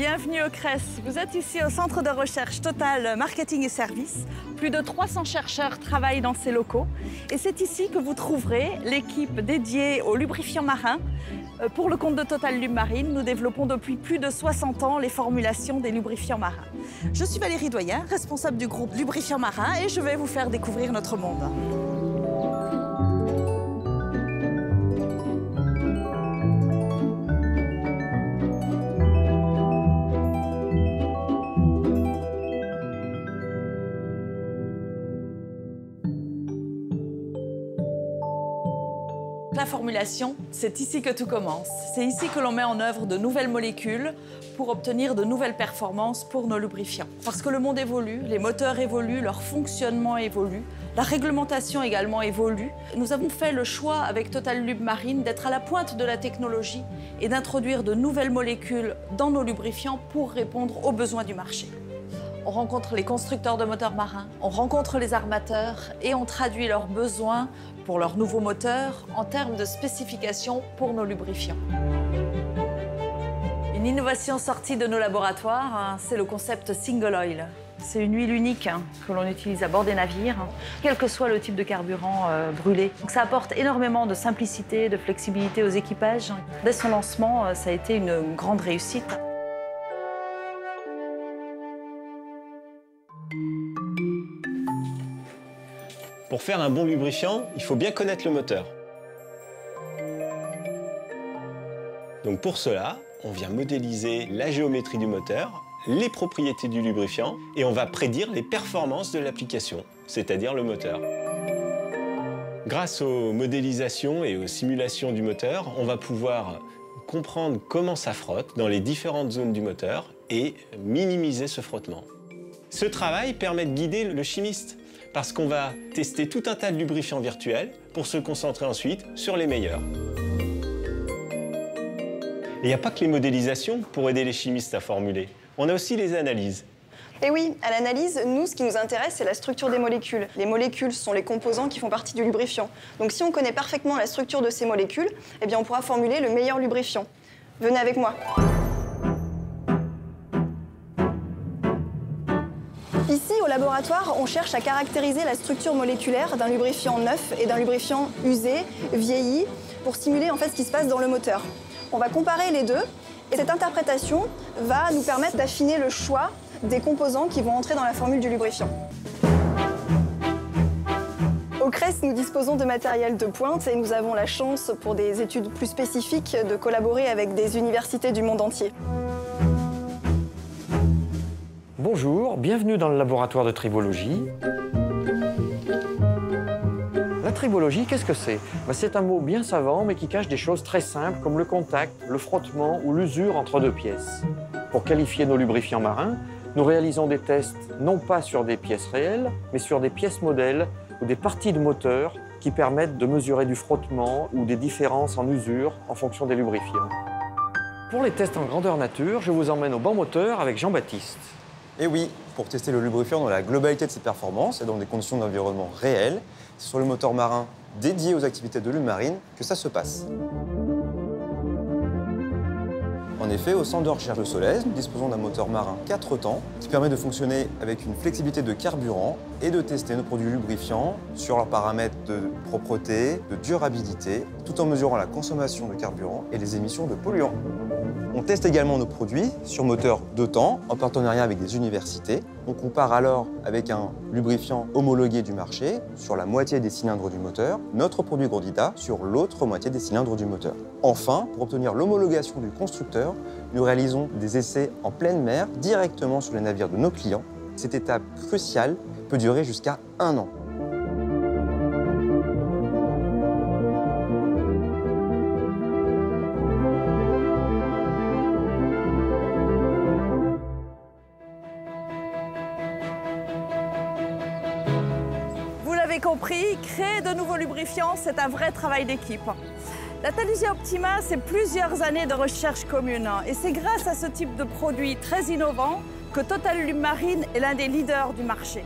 Bienvenue au CRES. Vous êtes ici au Centre de recherche Total Marketing et Services. Plus de 300 chercheurs travaillent dans ces locaux. Et c'est ici que vous trouverez l'équipe dédiée aux lubrifiants marins. Euh, Pour le compte de Total Lube Marine, nous développons depuis plus de 60 ans les formulations des lubrifiants marins. Je suis Valérie Doyen, responsable du groupe Lubrifiants Marins, et je vais vous faire découvrir notre monde. La formulation, c'est ici que tout commence. C'est ici que l'on met en œuvre de nouvelles molécules pour obtenir de nouvelles performances pour nos lubrifiants. Parce que le monde évolue, les moteurs évoluent, leur fonctionnement évolue, la réglementation également évolue. Nous avons fait le choix avec Total Lube Marine d'être à la pointe de la technologie et d'introduire de nouvelles molécules dans nos lubrifiants pour répondre aux besoins du marché. On rencontre les constructeurs de moteurs marins, on rencontre les armateurs et on traduit leurs besoins pour leurs nouveaux moteurs en termes de spécifications pour nos lubrifiants. Une innovation sortie de nos laboratoires, hein, c'est le concept single oil. C'est une huile unique hein, que l'on utilise à bord des navires, hein, quel que soit le type de carburant euh, brûlé. Donc ça apporte énormément de simplicité, de flexibilité aux équipages. Dès son lancement, euh, ça a été une grande réussite. Pour faire un bon lubrifiant, il faut bien connaître le moteur. Donc pour cela, on vient modéliser la géométrie du moteur, les propriétés du lubrifiant et on va prédire les performances de l'application, c'est-à-dire le moteur. Grâce aux modélisations et aux simulations du moteur, on va pouvoir comprendre comment ça frotte dans les différentes zones du moteur et minimiser ce frottement. Ce travail permet de guider le chimiste parce qu'on va tester tout un tas de lubrifiants virtuels pour se concentrer ensuite sur les meilleurs. Il n'y a pas que les modélisations pour aider les chimistes à formuler. On a aussi les analyses. Et oui, à l'analyse, nous, ce qui nous intéresse, c'est la structure des molécules. Les molécules sont les composants qui font partie du lubrifiant. Donc si on connaît parfaitement la structure de ces molécules, eh bien on pourra formuler le meilleur lubrifiant. Venez avec moi. Ici, au laboratoire, on cherche à caractériser la structure moléculaire d'un lubrifiant neuf et d'un lubrifiant usé, vieilli, pour simuler en fait ce qui se passe dans le moteur. On va comparer les deux et cette interprétation va nous permettre d'affiner le choix des composants qui vont entrer dans la formule du lubrifiant. Au CRES, nous disposons de matériel de pointe et nous avons la chance, pour des études plus spécifiques, de collaborer avec des universités du monde entier. Bonjour, bienvenue dans le laboratoire de tribologie. La tribologie, qu'est-ce que c'est? Ben, C'est un mot bien savant, mais qui cache des choses très simples comme le contact, le frottement ou l'usure entre deux pièces. Pour qualifier nos lubrifiants marins, nous réalisons des tests non pas sur des pièces réelles, mais sur des pièces modèles ou des parties de moteur qui permettent de mesurer du frottement ou des différences en usure en fonction des lubrifiants. Pour les tests en grandeur nature, je vous emmène au banc moteur avec Jean-Baptiste. Et oui, pour tester le lubrifiant dans la globalité de ses performances et dans des conditions d'environnement réelles, c'est sur le moteur marin dédié aux activités de l'une marine que ça se passe. En effet, au centre de recherche de nous disposons d'un moteur marin 4 temps qui permet de fonctionner avec une flexibilité de carburant et de tester nos produits lubrifiants sur leurs paramètres de propreté, de durabilité, tout en mesurant la consommation de carburant et les émissions de polluants. On teste également nos produits sur moteur deux temps en partenariat avec des universités. On compare alors avec un lubrifiant homologué du marché sur la moitié des cylindres du moteur, notre produit Grodita sur l'autre moitié des cylindres du moteur. Enfin, pour obtenir l'homologation du constructeur, nous réalisons des essais en pleine mer directement sur les navires de nos clients. Cette étape cruciale peut durer jusqu'à un an. Vous l'avez compris, créer de nouveaux lubrifiants, c'est un vrai travail d'équipe. La Talisé Optima, c'est plusieurs années de recherche commune. Et c'est grâce à ce type de produit très innovant que Total Lube Marine est l'un des leaders du marché.